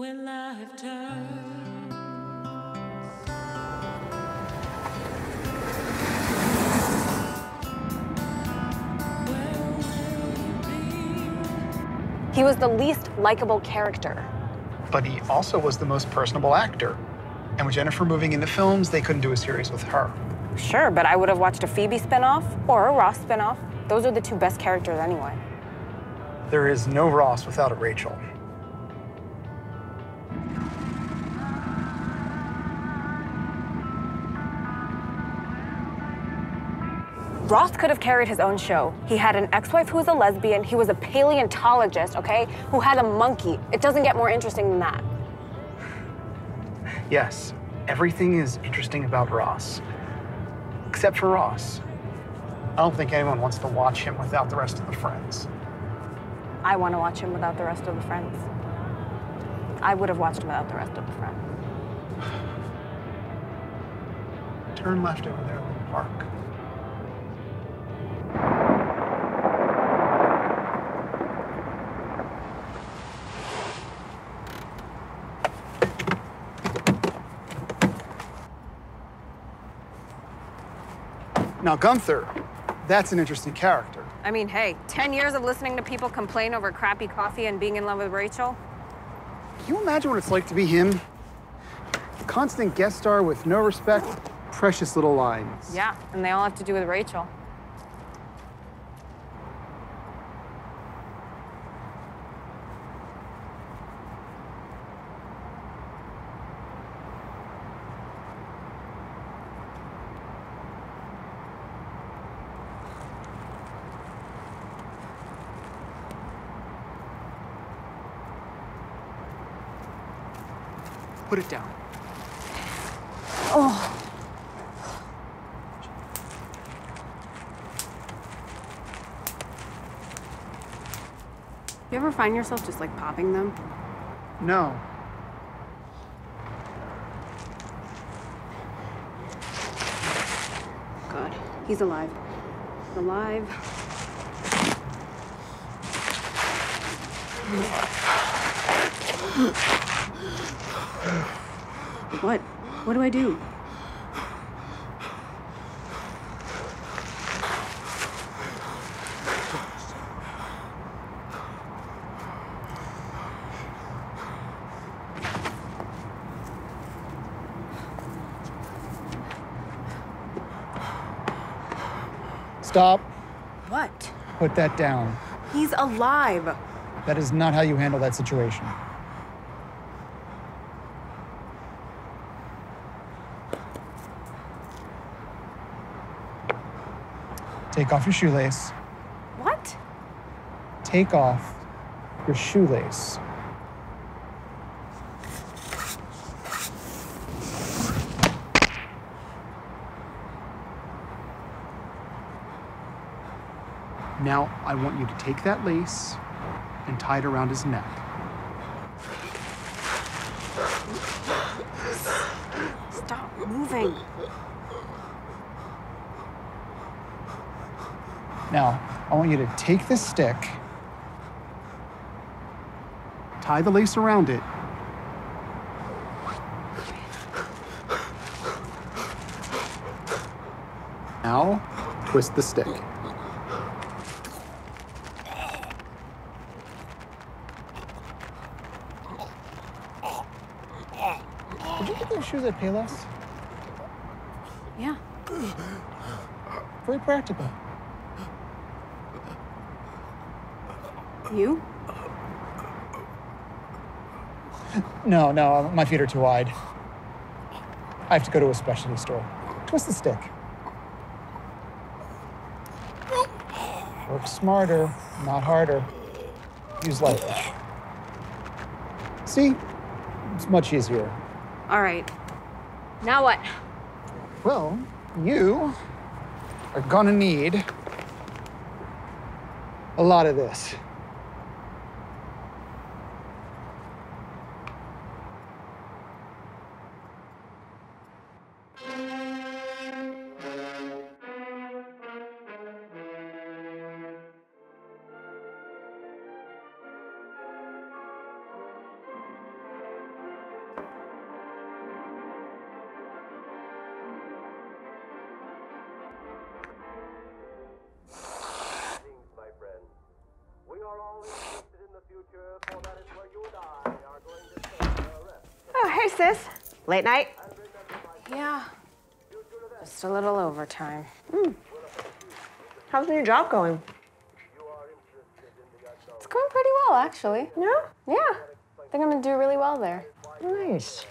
when life turns. Where will you be? He was the least likable character. But he also was the most personable actor. And with Jennifer moving into films, they couldn't do a series with her. Sure, but I would have watched a Phoebe spinoff or a Ross spinoff. Those are the two best characters anyway. There is no Ross without a Rachel. Ross could have carried his own show. He had an ex-wife who was a lesbian. He was a paleontologist, okay, who had a monkey. It doesn't get more interesting than that. Yes, everything is interesting about Ross. Except for Ross. I don't think anyone wants to watch him without the rest of the friends. I want to watch him without the rest of the friends. I would have watched him without the rest of the friends. Turn left over there in the park. Now, Gunther, that's an interesting character. I mean, hey, 10 years of listening to people complain over crappy coffee and being in love with Rachel? Can you imagine what it's like to be him? Constant guest star with no respect, precious little lines. Yeah, and they all have to do with Rachel. Put it down. Oh. You ever find yourself just like popping them? No. God, he's alive. Alive. What? What do I do? Stop. What? Put that down. He's alive. That is not how you handle that situation. Take off your shoelace. What? Take off your shoelace. Now, I want you to take that lace and tie it around his neck. Stop moving. Now, I want you to take this stick, tie the lace around it. Now, twist the stick. Did you get those shoes at Payless? Yeah. Very practical. You? No, no, uh, my feet are too wide. I have to go to a specialty store. Twist the stick. Work smarter, not harder. Use leverage. See? It's much easier. All right. Now what? Well, you are gonna need a lot of this. Hey, sis. Late night? Yeah. Just a little overtime. Hmm. How's the new job going? It's going pretty well, actually. Yeah? Yeah. I think I'm gonna do really well there. Nice.